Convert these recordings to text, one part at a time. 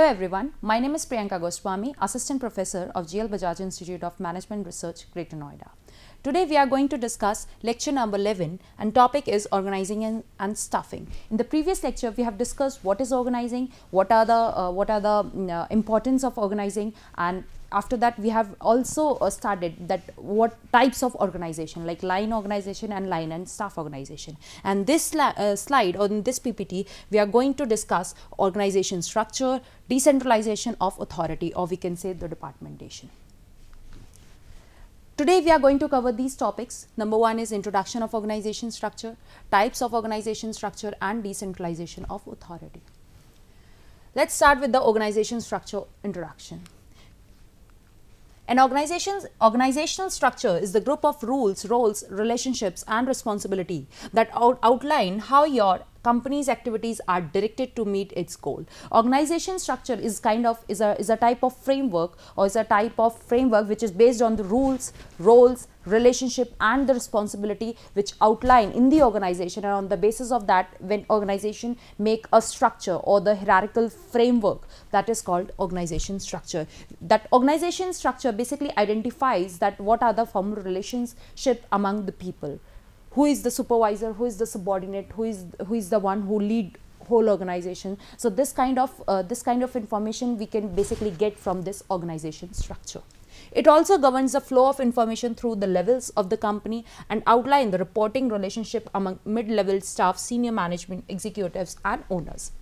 Hello everyone, my name is Priyanka Goswami, Assistant Professor of GL Bajaj Institute of Management Research, Greater Noida. Today we are going to discuss lecture number 11 and topic is organizing and, and staffing. In the previous lecture we have discussed what is organizing, what are the uh, what are the mm, uh, importance of organizing and after that we have also uh, studied that what types of organization like line organization and line and staff organization and this uh, slide on this ppt we are going to discuss organization structure decentralization of authority or we can say the departmentation Today we are going to cover these topics. Number one is introduction of organization structure, types of organization structure and decentralization of authority. Let's start with the organization structure introduction. An organization's organizational structure is the group of rules, roles, relationships and responsibility that out outline how your company's activities are directed to meet its goal. Organization structure is kind of is a is a type of framework or is a type of framework which is based on the rules, roles, relationship and the responsibility which outline in the organization and on the basis of that when organization make a structure or the hierarchical framework that is called organization structure. That organization structure basically identifies that what are the formal relationship among the people who is the supervisor who is the subordinate who is who is the one who lead whole organization. So this kind of uh, this kind of information we can basically get from this organization structure. It also governs the flow of information through the levels of the company and outline the reporting relationship among mid-level staff senior management executives and owners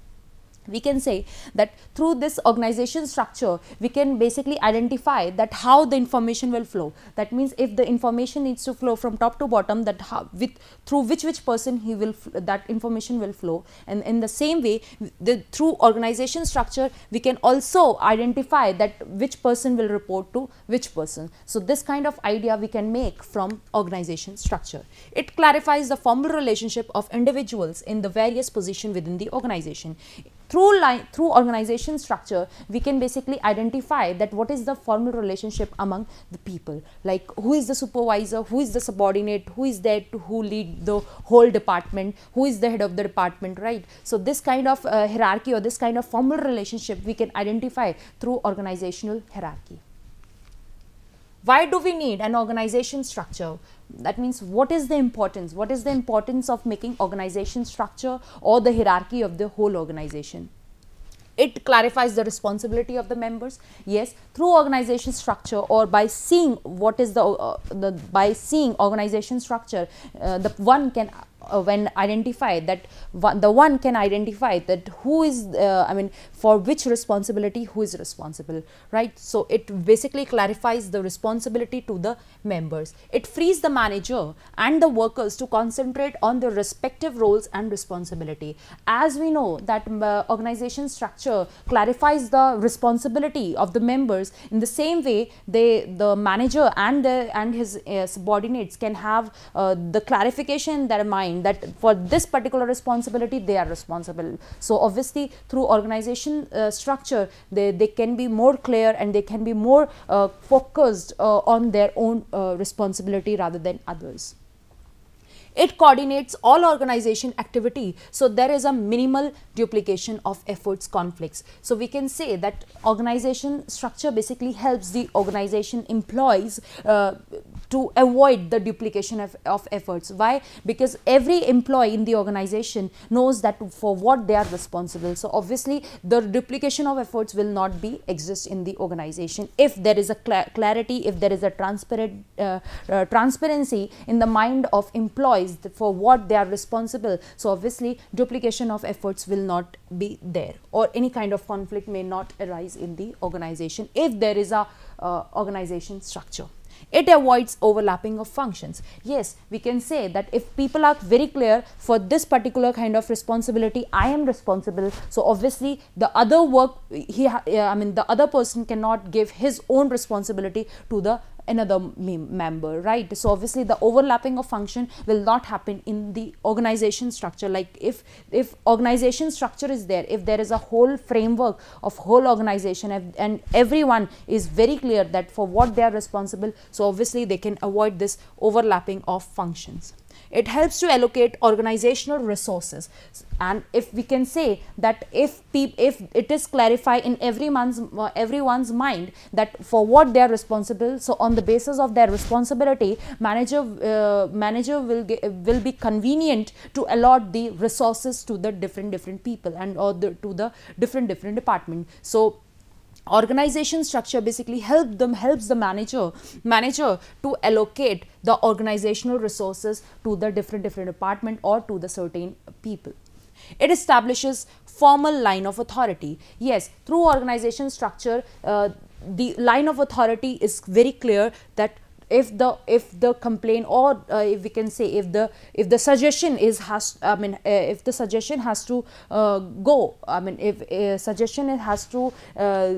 we can say that through this organization structure we can basically identify that how the information will flow. That means if the information needs to flow from top to bottom that how, with through which which person he will that information will flow. And in the same way the through organization structure we can also identify that which person will report to which person. So this kind of idea we can make from organization structure. It clarifies the formal relationship of individuals in the various position within the organization through line through organization structure we can basically identify that what is the formal relationship among the people. Like who is the supervisor who is the subordinate who is there to who lead the whole department who is the head of the department right? So this kind of uh, hierarchy or this kind of formal relationship we can identify through organizational hierarchy why do we need an organization structure? That means what is the importance? What is the importance of making organization structure or the hierarchy of the whole organization? It clarifies the responsibility of the members. Yes through organization structure or by seeing what is the, uh, the by seeing organization structure uh, the one can uh, when identify that one, the one can identify that who is uh, I mean for which responsibility who is responsible right? So it basically clarifies the responsibility to the members. It frees the manager and the workers to concentrate on their respective roles and responsibility. As we know that uh, organization structure clarifies the responsibility of the members in the same way they the manager and the and his uh, subordinates can have uh, the clarification in their mind that for this particular responsibility they are responsible. So, obviously through organization uh, structure they, they can be more clear and they can be more uh, focused uh, on their own uh, responsibility rather than others it coordinates all organization activity so there is a minimal duplication of efforts conflicts so we can say that organization structure basically helps the organization employees uh, to avoid the duplication of, of efforts. Why? Because every employee in the organization knows that for what they are responsible. So, obviously, the duplication of efforts will not be exist in the organization if there is a cl clarity, if there is a transparent uh, uh, transparency in the mind of employees for what they are responsible. So, obviously, duplication of efforts will not be there or any kind of conflict may not arise in the organization if there is a uh, organization structure. It avoids overlapping of functions. Yes we can say that if people are very clear for this particular kind of responsibility i am responsible. So obviously the other work he i mean the other person cannot give his own responsibility to the another member right? So obviously the overlapping of function will not happen in the organization structure. Like if if organization structure is there if there is a whole framework of whole organization and everyone is very clear that for what they are responsible so obviously they can avoid this overlapping of functions it helps to allocate organizational resources. And if we can say that if if it is clarified in everyone's uh, everyone's mind that for what they are responsible so on the basis of their responsibility manager uh, manager will will be convenient to allot the resources to the different different people and or the, to the different different department. So organization structure basically help them helps the manager manager to allocate the organizational resources to the different different department or to the certain people. It establishes formal line of authority. Yes through organization structure uh, the line of authority is very clear that if the if the complaint or uh, if we can say if the if the suggestion is has i mean uh, if the suggestion has to uh, go i mean if a suggestion has to uh,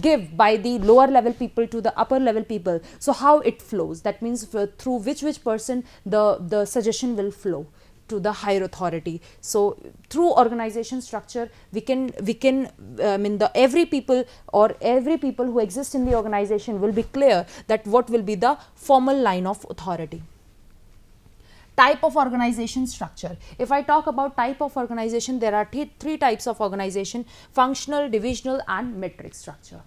give by the lower level people to the upper level people. So how it flows? That means through which which person the the suggestion will flow to the higher authority. So through organization structure we can we can uh, i mean the every people or every people who exist in the organization will be clear that what will be the formal line of authority. Type of organization structure. If i talk about type of organization there are three types of organization functional divisional and matrix structure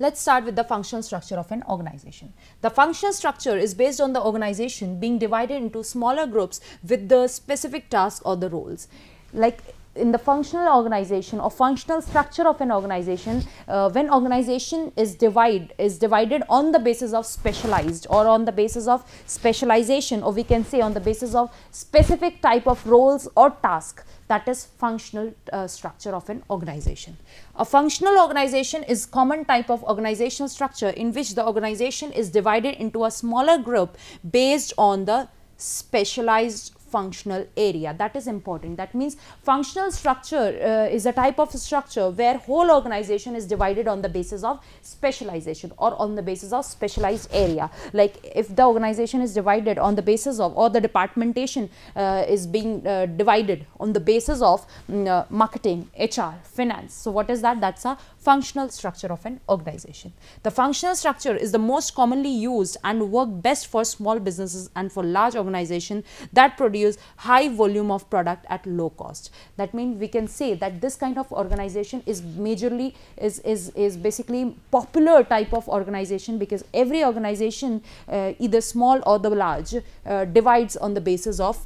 Let's start with the functional structure of an organization. The functional structure is based on the organization being divided into smaller groups with the specific tasks or the roles. Like in the functional organization or functional structure of an organization uh, when organization is divide is divided on the basis of specialized or on the basis of specialization or we can say on the basis of specific type of roles or task that is functional uh, structure of an organization. A functional organization is common type of organizational structure in which the organization is divided into a smaller group based on the specialized functional area. That is important. That means functional structure uh, is a type of structure where whole organization is divided on the basis of specialization or on the basis of specialized area. Like if the organization is divided on the basis of or the departmentation uh, is being uh, divided on the basis of mm, uh, marketing hr finance. So what is that? That's a functional structure of an organization. The functional structure is the most commonly used and work best for small businesses and for large organizations that produce high volume of product at low cost. That means we can say that this kind of organization is majorly is, is, is basically popular type of organization because every organization uh, either small or the large uh, divides on the basis of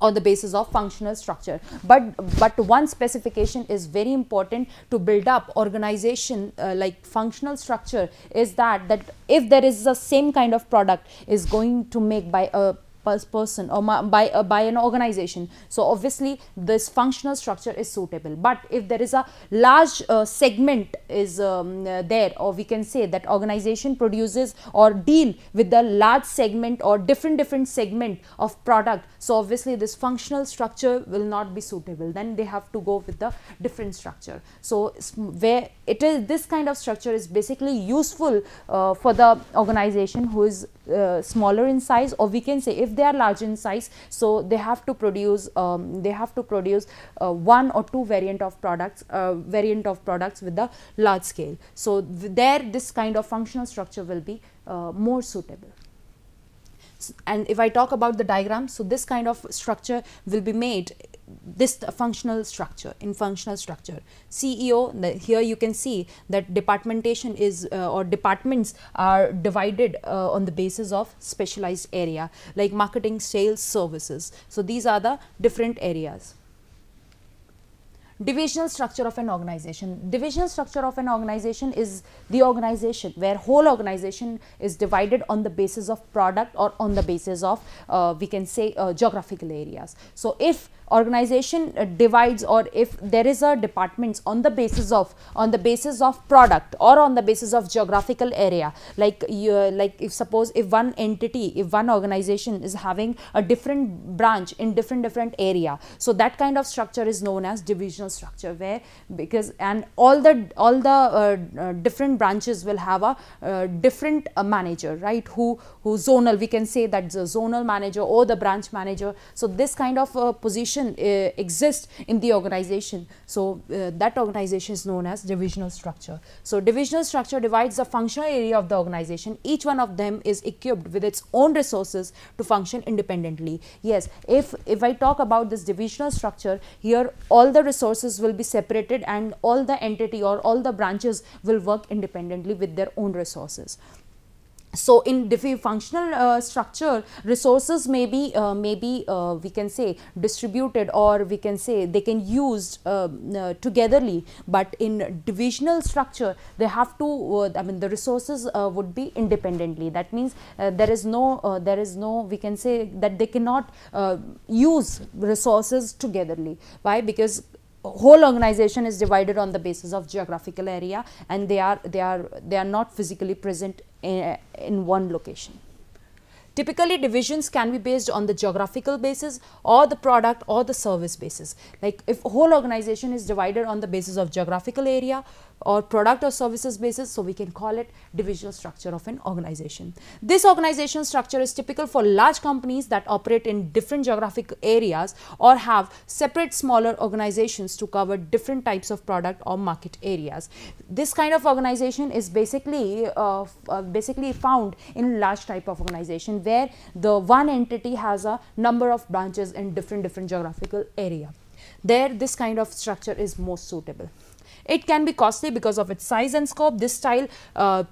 on the basis of functional structure but but one specification is very important to build up organization uh, like functional structure is that that if there is the same kind of product is going to make by a person or by uh, by an organization. So obviously this functional structure is suitable. But if there is a large uh, segment is um, uh, there or we can say that organization produces or deal with the large segment or different different segment of product so obviously this functional structure will not be suitable. Then they have to go with the different structure. So where it is this kind of structure is basically useful uh, for the organization who is uh, smaller in size or we can say if they are large in size so they have to produce um, they have to produce uh, one or two variant of products uh, variant of products with the large scale. So there this kind of functional structure will be uh, more suitable and if I talk about the diagram so this kind of structure will be made this functional structure in functional structure. Ceo the, here you can see that departmentation is uh, or departments are divided uh, on the basis of specialized area like marketing sales services. So these are the different areas divisional structure of an organization. Divisional structure of an organization is the organization where whole organization is divided on the basis of product or on the basis of uh, we can say uh, geographical areas. So if organization uh, divides or if there is a departments on the basis of on the basis of product or on the basis of geographical area. Like you like if suppose if one entity if one organization is having a different branch in different different area. So that kind of structure is known as divisional structure where because and all the all the uh, uh, different branches will have a uh, different manager right? Who who zonal we can say that the zonal manager or the branch manager. So this kind of position division uh, exists in the organization. So uh, that organization is known as divisional structure. So divisional structure divides the functional area of the organization. Each one of them is equipped with its own resources to function independently. Yes if if i talk about this divisional structure here all the resources will be separated and all the entity or all the branches will work independently with their own resources so in functional uh, structure resources may be uh, maybe uh, we can say distributed or we can say they can use uh, uh, togetherly. But in divisional structure they have to uh, i mean the resources would be independently. That means there is no there is no we can say that they cannot use resources togetherly. Why? Because whole organization is divided on the basis of geographical area and they are they are they are not physically present in, in one location Typically divisions can be based on the geographical basis or the product or the service basis. Like if a whole organization is divided on the basis of geographical area or product or services basis, so we can call it divisional structure of an organization. This organization structure is typical for large companies that operate in different geographic areas or have separate smaller organizations to cover different types of product or market areas. This kind of organization is basically uh, uh, basically found in large type of organization where the one entity has a number of branches in different different geographical area. There this kind of structure is most suitable. It can be costly because of its size and scope. This style uh,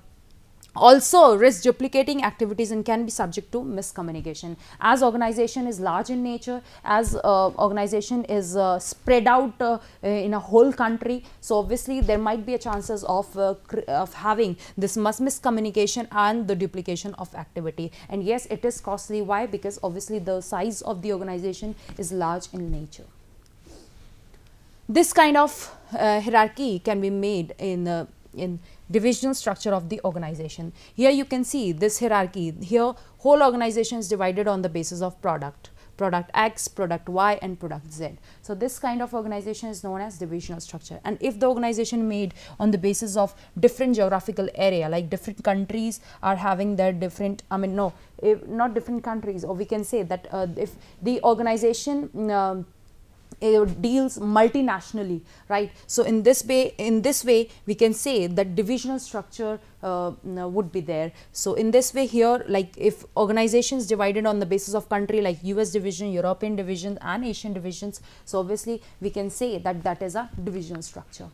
also risk duplicating activities and can be subject to miscommunication. As organization is large in nature as uh, organization is uh, spread out uh, in a whole country so obviously there might be a chances of uh, of having this miscommunication and the duplication of activity. And yes it is costly. Why? Because obviously the size of the organization is large in nature. This kind of uh, hierarchy can be made in uh, in divisional structure of the organization. Here you can see this hierarchy. Here whole organization is divided on the basis of product product X, product Y and product Z. So, this kind of organization is known as divisional structure and if the organization made on the basis of different geographical area like different countries are having their different I mean no if not different countries or we can say that uh, if the organization um, deals multinationally right so in this way in this way we can say that divisional structure uh, would be there so in this way here like if organizations divided on the basis of country like us division european division and asian divisions so obviously we can say that that is a divisional structure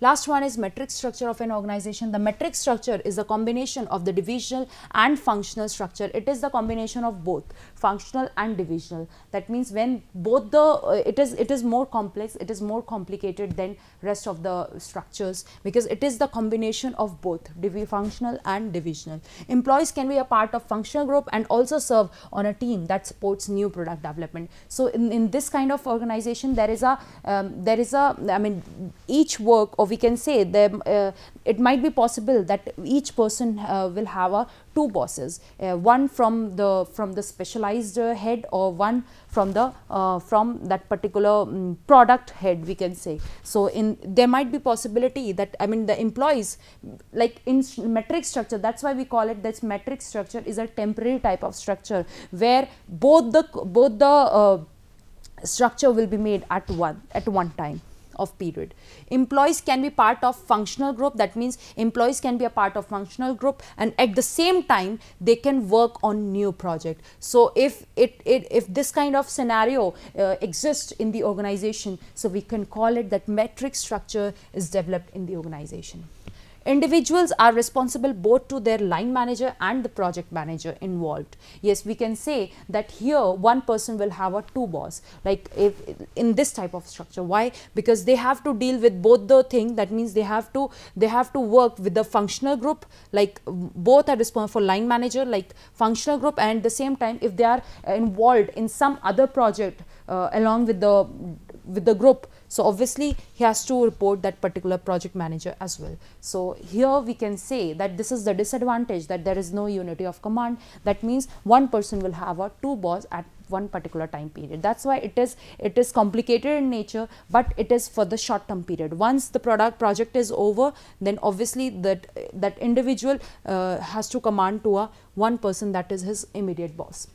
Last one is matrix structure of an organization. The matrix structure is a combination of the divisional and functional structure. It is the combination of both functional and divisional. That means when both the uh, it is it is more complex, it is more complicated than rest of the structures because it is the combination of both functional and divisional. Employees can be a part of functional group and also serve on a team that supports new product development. So in, in this kind of organization there is a um, there is a I mean each work or we can say that uh, it might be possible that each person uh, will have a two bosses uh, one from the from the specialized uh, head or one from the uh, from that particular um, product head we can say. So in there might be possibility that i mean the employees like in matrix structure that's why we call it this matrix structure is a temporary type of structure where both the both the uh, structure will be made at one at one time of period. Employees can be part of functional group that means employees can be a part of functional group and at the same time they can work on new project. So if it, it if this kind of scenario uh, exists in the organization so we can call it that matrix structure is developed in the organization. Individuals are responsible both to their line manager and the project manager involved. Yes, we can say that here one person will have a two boss like if in this type of structure. Why? Because they have to deal with both the thing that means they have to they have to work with the functional group like both are responsible for line manager like functional group and the same time if they are involved in some other project uh, along with the with the group so obviously he has to report that particular project manager as well. So here we can say that this is the disadvantage that there is no unity of command. That means one person will have a two boss at one particular time period. That's why it is it is complicated in nature, but it is for the short term period. Once the product project is over, then obviously that that individual uh, has to command to a one person that is his immediate boss.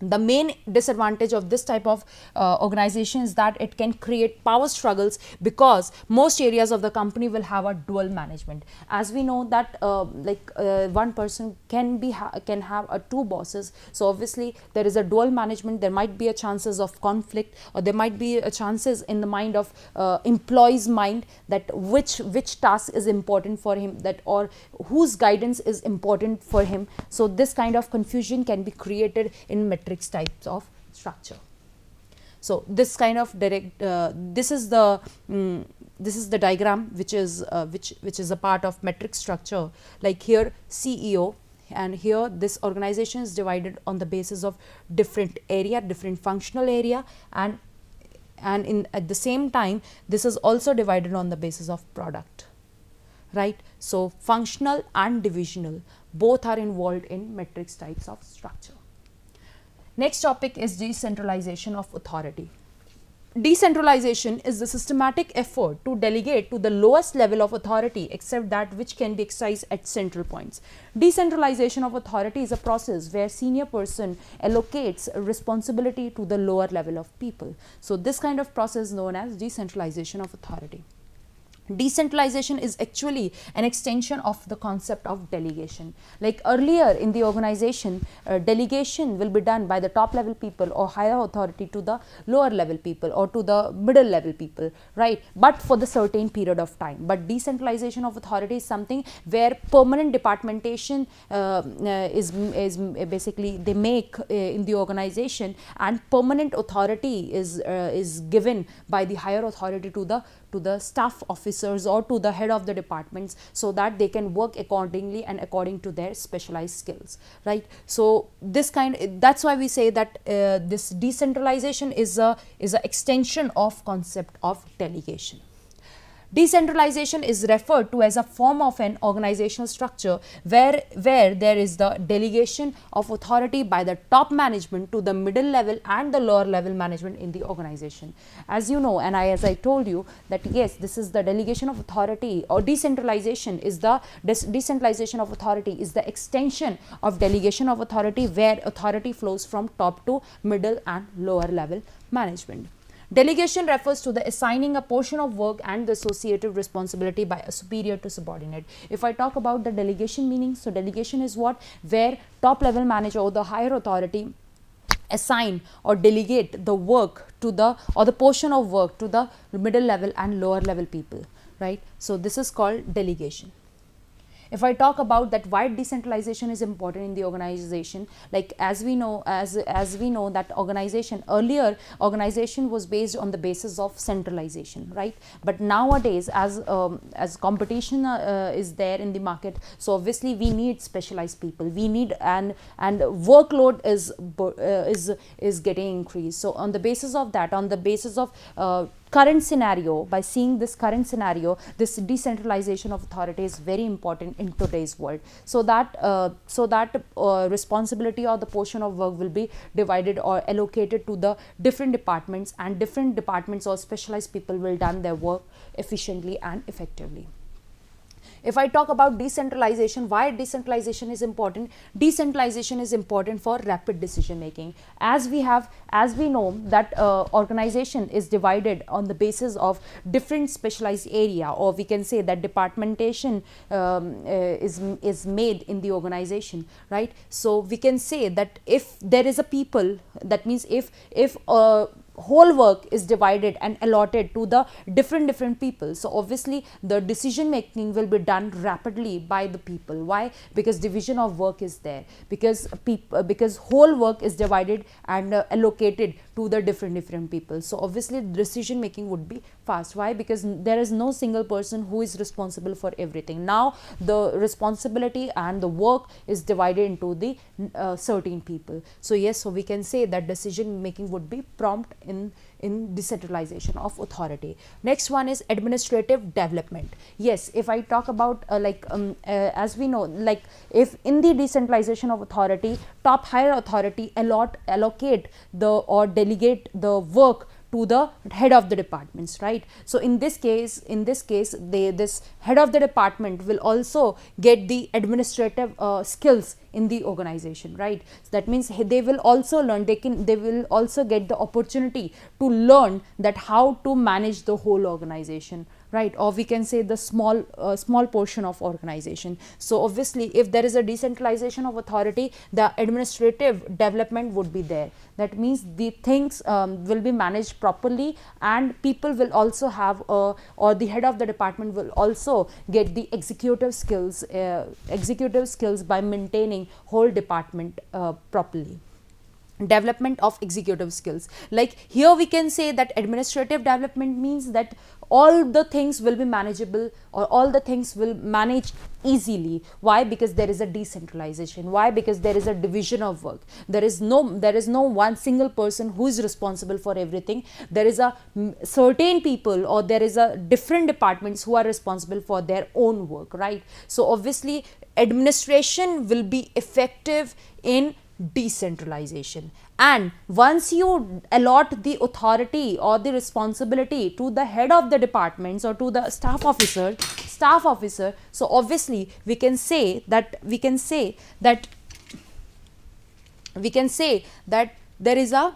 The main disadvantage of this type of uh, organization is that it can create power struggles because most areas of the company will have a dual management. As we know that uh, like uh, one person can be ha can have a two bosses. So obviously there is a dual management. There might be a chances of conflict or there might be a chances in the mind of uh, employees mind that which which task is important for him that or whose guidance is important for him. So this kind of confusion can be created in matrix types of structure. So, this kind of direct uh, this is the um, this is the diagram which is uh, which which is a part of matrix structure. Like here CEO and here this organization is divided on the basis of different area different functional area and and in at the same time this is also divided on the basis of product right? So functional and divisional both are involved in matrix types of structure Next topic is decentralization of authority. Decentralization is the systematic effort to delegate to the lowest level of authority except that which can be exercised at central points. Decentralization of authority is a process where senior person allocates responsibility to the lower level of people. So, this kind of process is known as decentralization of authority. Decentralization is actually an extension of the concept of delegation. Like earlier in the organization, uh, delegation will be done by the top level people or higher authority to the lower level people or to the middle level people, right? But for the certain period of time. But decentralization of authority is something where permanent departmentation uh, uh, is, is basically they make uh, in the organization and permanent authority is, uh, is given by the higher authority to the to the staff officers or to the head of the departments so that they can work accordingly and according to their specialized skills right? So this kind that's why we say that uh, this decentralization is a is an extension of concept of delegation Decentralization is referred to as a form of an organizational structure where, where there is the delegation of authority by the top management to the middle level and the lower level management in the organization. As you know and I as I told you that yes this is the delegation of authority or decentralization is the decentralization of authority is the extension of delegation of authority where authority flows from top to middle and lower level management. Delegation refers to the assigning a portion of work and the associated responsibility by a superior to subordinate. If I talk about the delegation meaning, so delegation is what? Where top level manager or the higher authority assign or delegate the work to the or the portion of work to the middle level and lower level people, right. So, this is called delegation. If I talk about that why decentralization is important in the organization, like as we know, as, as we know that organization earlier organization was based on the basis of centralization, right? But nowadays as, um, as competition uh, is there in the market, so obviously we need specialized people, we need and, and workload is, uh, is, is getting increased. So on the basis of that, on the basis of uh, current scenario, by seeing this current scenario, this decentralization of authority is very important in today's world. So that, uh, so that uh, responsibility or the portion of work will be divided or allocated to the different departments and different departments or specialized people will done their work efficiently and effectively. If I talk about decentralization, why decentralization is important? Decentralization is important for rapid decision making. As we have, as we know that uh, organization is divided on the basis of different specialized area or we can say that departmentation um, uh, is, is made in the organization, right? So, we can say that if there is a people, that means if, if uh, whole work is divided and allotted to the different different people. So obviously the decision making will be done rapidly by the people. Why? Because division of work is there. Because people because whole work is divided and uh, allocated to the different different people. So obviously decision making would be fast. Why? Because there is no single person who is responsible for everything. Now the responsibility and the work is divided into the uh, certain people. So yes so we can say that decision making would be prompt in in decentralization of authority. Next one is administrative development. Yes if i talk about uh, like um, uh, as we know like if in the decentralization of authority top higher authority allot allocate the or delegate the work to the head of the departments right? So in this case in this case they this head of the department will also get the administrative uh, skills in the organization right? So that means they will also learn they can they will also get the opportunity to learn that how to manage the whole organization right? Or we can say the small uh, small portion of organization. So obviously if there is a decentralization of authority the administrative development would be there. That means the things um, will be managed properly and people will also have a, or the head of the department will also get the executive skills uh, executive skills by maintaining whole department uh, properly. Development of executive skills. Like here we can say that administrative development means that all the things will be manageable or all the things will manage easily. Why? Because there is a decentralization. Why? Because there is a division of work. There is no there is no one single person who is responsible for everything. There is a mm, certain people or there is a different departments who are responsible for their own work right? So obviously administration will be effective in decentralization. And once you allot the authority or the responsibility to the head of the departments or to the staff officer staff officer so obviously we can say that we can say that we can say that there is a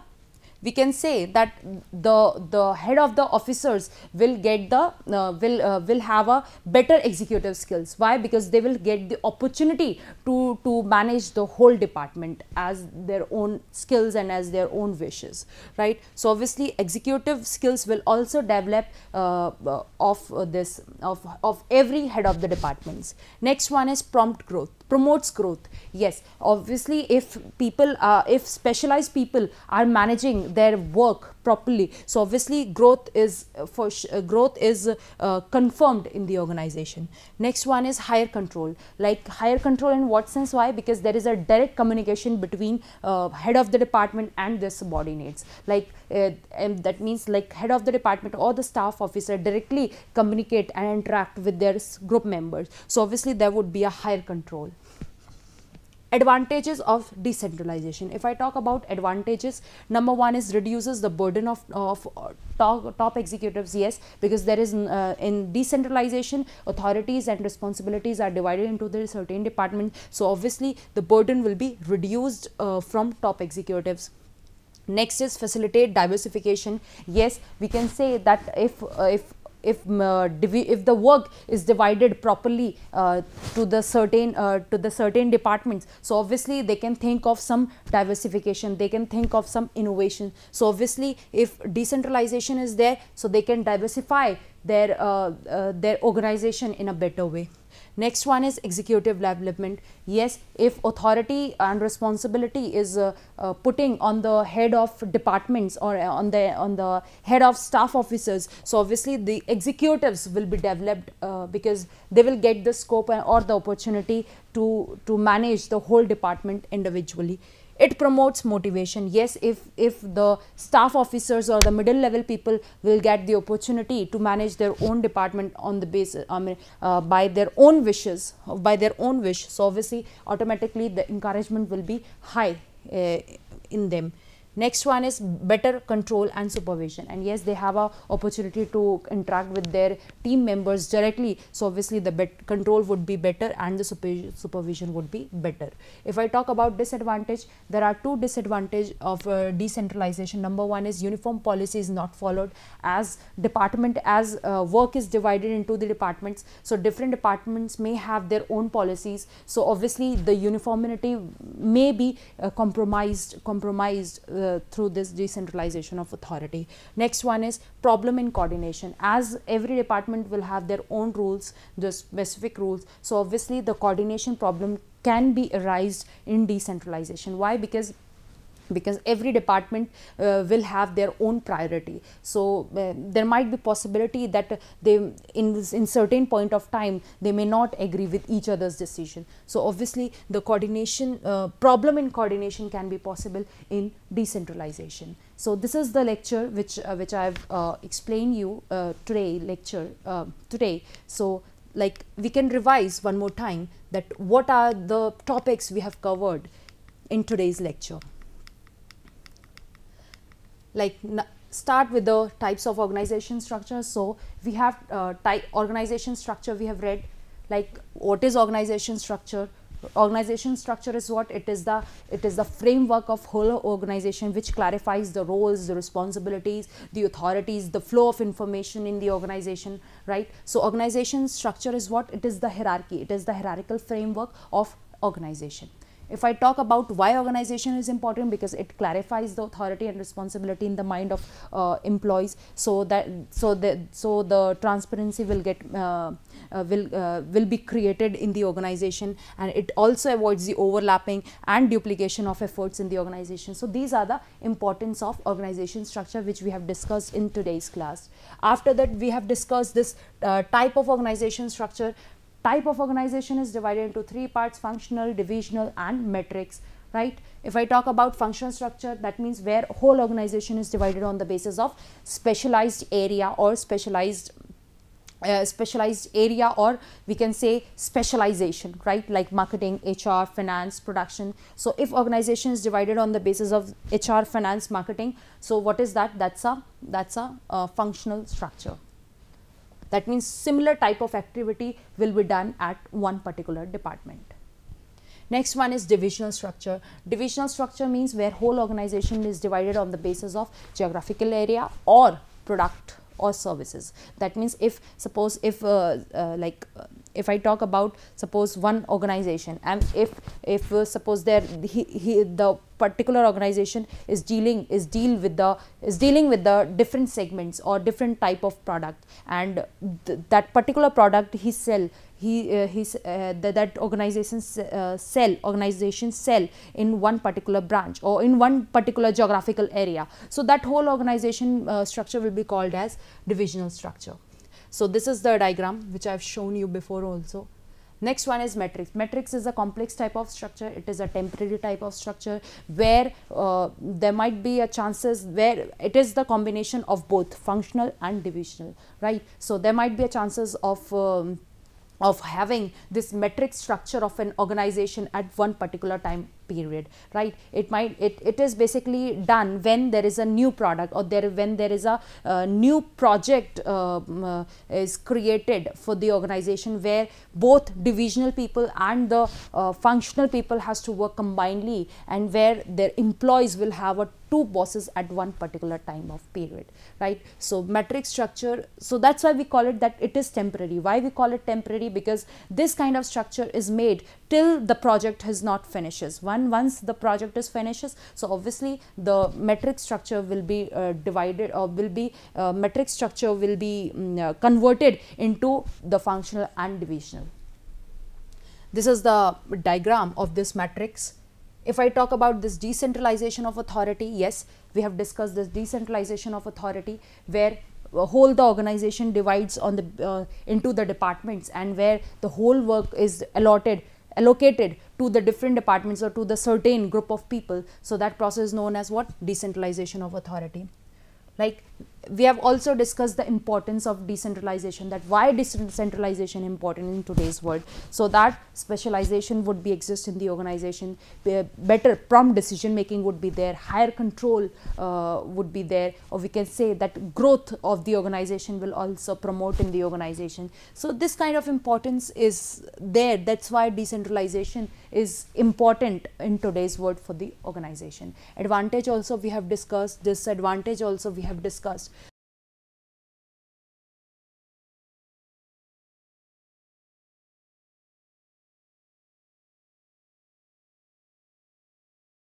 we can say that the the head of the officers will get the uh, will uh, will have a better executive skills. Why? Because they will get the opportunity to to manage the whole department as their own skills and as their own wishes right? So obviously executive skills will also develop uh, uh of this of of every head of the departments. Next one is prompt growth promotes growth. Yes obviously if people uh, if specialized people are managing their work properly so obviously growth is uh, for uh, growth is uh, confirmed in the organization. Next one is higher control. Like higher control in what sense? Why? Because there is a direct communication between uh, head of the department and their subordinates. Like and that means like head of the department or the staff officer directly communicate and interact with their group members. So obviously there would be a higher control advantages of decentralization. If i talk about advantages number one is reduces the burden of, of uh, top, top executives yes because there is uh, in decentralization authorities and responsibilities are divided into the certain department. So obviously the burden will be reduced uh, from top executives. Next is facilitate diversification. Yes we can say that if uh, if if uh, if the work is divided properly uh, to the certain uh, to the certain departments so obviously they can think of some diversification they can think of some innovation. So obviously if decentralization is there so they can diversify their uh, uh, their organization in a better way Next one is executive development. Yes, if authority and responsibility is uh, uh, putting on the head of departments or uh, on the on the head of staff officers, so obviously the executives will be developed uh, because they will get the scope or the opportunity to to manage the whole department individually it promotes motivation. Yes if if the staff officers or the middle level people will get the opportunity to manage their own department on the basis i mean uh, by their own wishes by their own wish so obviously automatically the encouragement will be high uh, in them next one is better control and supervision. And yes they have a opportunity to interact with their team members directly. So obviously the control would be better and the supervision would be better. If i talk about disadvantage there are two disadvantage of uh, decentralization. Number one is uniform policy is not followed. As department as uh, work is divided into the departments so different departments may have their own policies. So obviously the uniformity may be uh, compromised compromised uh, through this decentralization of authority. Next one is problem in coordination. As every department will have their own rules, the specific rules. So obviously the coordination problem can be arised in decentralization. Why? Because because every department uh, will have their own priority. So uh, there might be possibility that they in this, in certain point of time they may not agree with each other's decision. So obviously the coordination uh, problem in coordination can be possible in decentralization. So this is the lecture which uh, which i've uh, explained you uh, today lecture today. So like we can revise one more time that what are the topics we have covered in today's lecture like start with the types of organization structure. So, we have uh, type organization structure we have read like what is organization structure, organization structure is what? It is the it is the framework of whole organization which clarifies the roles the responsibilities the authorities the flow of information in the organization right? So organization structure is what? It is the hierarchy. It is the hierarchical framework of organization if I talk about why organization is important because it clarifies the authority and responsibility in the mind of uh, employees so that so the so the transparency will get uh, uh, will uh, will be created in the organization and it also avoids the overlapping and duplication of efforts in the organization. So, these are the importance of organization structure which we have discussed in today's class. After that we have discussed this uh, type of organization structure. Type of organization is divided into three parts functional, divisional and matrix right. If I talk about functional structure that means where whole organization is divided on the basis of specialized area or specialized uh, specialized area or we can say specialization right? Like marketing hr finance production. So if organization is divided on the basis of hr finance marketing so what is that? That's a that's a uh, functional structure that means similar type of activity will be done at one particular department next one is divisional structure divisional structure means where whole organization is divided on the basis of geographical area or product or services. That means if suppose if uh, uh, like uh, if I talk about suppose one organization and if if uh, suppose there he, he the particular organization is dealing is deal with the is dealing with the different segments or different type of product and th that particular product he sell he uh, his uh, th that organization uh, sell organization sell in one particular branch or in one particular geographical area. So that whole organization uh, structure will be called as divisional structure so this is the diagram which i have shown you before also. Next one is matrix. Matrix is a complex type of structure. It is a temporary type of structure where uh, there might be a chances where it is the combination of both functional and divisional right? So there might be a chances of um, of having this matrix structure of an organization at one particular time period right? It might it, it is basically done when there is a new product or there when there is a uh, new project uh, uh, is created for the organization where both divisional people and the uh, functional people has to work combinedly and where their employees will have a two bosses at one particular time of period right? So matrix structure so that's why we call it that it is temporary. Why we call it temporary? Because this kind of structure is made till the project has not finishes. One once the project is finishes so obviously the matrix structure will be uh, divided or will be uh, matrix structure will be um, uh, converted into the functional and divisional. This is the diagram of this matrix if I talk about this decentralization of authority, yes, we have discussed this decentralization of authority where whole the organization divides on the uh, into the departments and where the whole work is allotted allocated to the different departments or to the certain group of people. So that process is known as what? Decentralization of authority. Like we have also discussed the importance of decentralization that why decentralization important in today's world? So that specialization would be exist in the organization better prompt decision making would be there higher control uh, would be there or we can say that growth of the organization will also promote in the organization. So this kind of importance is there. That's why decentralization is important in today's world for the organization. Advantage also we have discussed disadvantage also we have discussed trust.